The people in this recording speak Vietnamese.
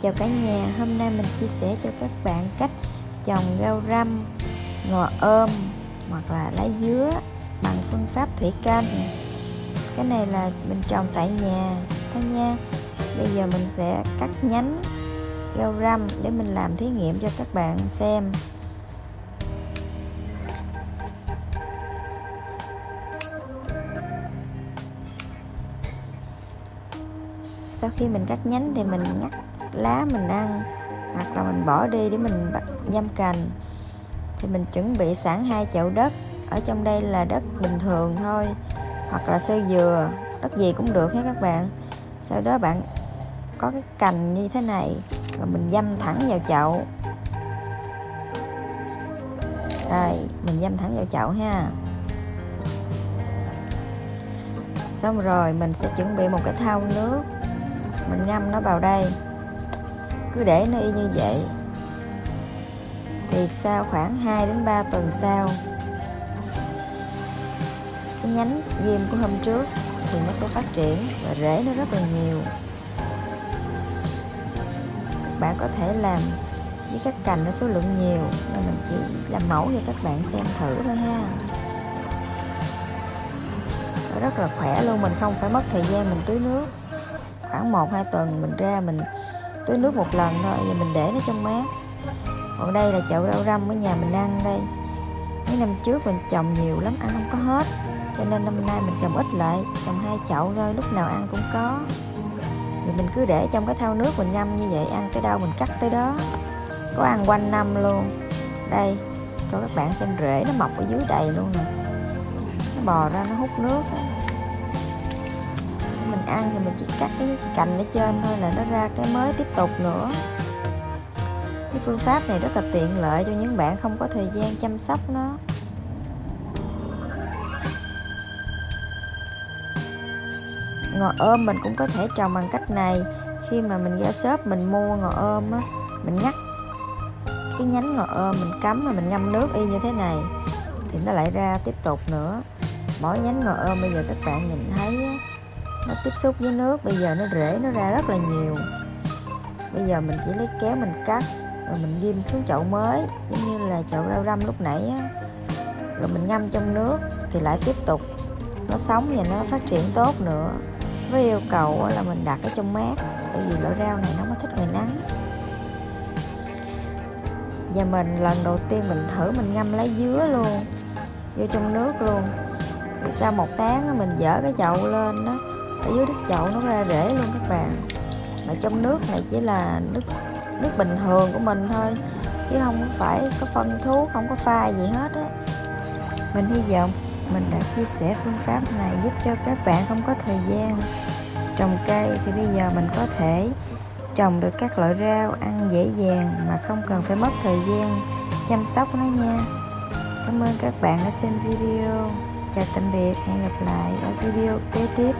Chào cả nhà, hôm nay mình chia sẻ cho các bạn cách trồng rau răm, ngò ôm hoặc là lá dứa bằng phương pháp thủy canh. Cái này là mình trồng tại nhà thôi nha. Bây giờ mình sẽ cắt nhánh rau răm để mình làm thí nghiệm cho các bạn xem. sau khi mình cắt nhánh thì mình ngắt lá mình ăn, hoặc là mình bỏ đi để mình nhâm cành. Thì mình chuẩn bị sẵn hai chậu đất, ở trong đây là đất bình thường thôi, hoặc là sơ dừa, đất gì cũng được hết các bạn. Sau đó bạn có cái cành như thế này rồi mình dâm thẳng vào chậu. Đây, mình dâm thẳng vào chậu ha. Xong rồi mình sẽ chuẩn bị một cái thau nước, mình ngâm nó vào đây cứ để nó y như vậy. Thì sau khoảng 2 đến 3 tuần sau, cái nhánh viêm của hôm trước thì nó sẽ phát triển và rễ nó rất là nhiều. Bạn có thể làm với các cành nó số lượng nhiều, nên mình chỉ làm mẫu cho các bạn xem thử thôi ha. Nó rất là khỏe luôn, mình không phải mất thời gian mình tưới nước. Khoảng 1 2 tuần mình ra mình tưới nước một lần thôi và mình để nó trong mát. Còn đây là chậu rau răm ở nhà mình ăn đây. Mấy năm trước mình trồng nhiều lắm, ăn không có hết. Cho nên năm nay mình trồng ít lại, trồng hai chậu thôi, lúc nào ăn cũng có. Thì mình cứ để trong cái thau nước mình ngâm như vậy, ăn tới đâu mình cắt tới đó. Có ăn quanh năm luôn. Đây, cho các bạn xem rễ nó mọc ở dưới đầy luôn nè. Nó bò ra, nó hút nước ấy ăn thì mình chỉ cắt cái cành ở trên thôi là nó ra cái mới tiếp tục nữa. Cái phương pháp này rất là tiện lợi cho những bạn không có thời gian chăm sóc nó. Ngò ôm mình cũng có thể trồng bằng cách này. Khi mà mình ra shop mình mua ngò ôm á mình ngắt cái nhánh ngò ôm mình cắm mà mình ngâm nước y như thế này thì nó lại ra tiếp tục nữa. Mỗi nhánh ngò ôm bây giờ các bạn nhìn thấy á, nó tiếp xúc với nước. Bây giờ nó rễ, nó ra rất là nhiều. Bây giờ mình chỉ lấy kéo, mình cắt, rồi mình ghim xuống chậu mới. Giống như là chậu rau răm lúc nãy á. Rồi mình ngâm trong nước thì lại tiếp tục. Nó sống và nó phát triển tốt nữa. Với yêu cầu là mình đặt ở trong mát. Tại vì loại rau này nó mới thích ngày nắng. Và mình, lần đầu tiên mình thử, mình ngâm lá dứa luôn. Vô trong nước luôn. Thì sau một tháng mình dở cái chậu lên đó ở dưới đất chậu nó ra rễ luôn các bạn. Mà trong nước này chỉ là nước nước bình thường của mình thôi, chứ không phải có phân thuốc, không có pha gì hết á. Mình hy vọng mình đã chia sẻ phương pháp này giúp cho các bạn không có thời gian trồng cây, thì bây giờ mình có thể trồng được các loại rau ăn dễ dàng mà không cần phải mất thời gian chăm sóc nó nha. Cảm ơn các bạn đã xem video. Chào tạm biệt, hẹn gặp lại ở video kế tiếp.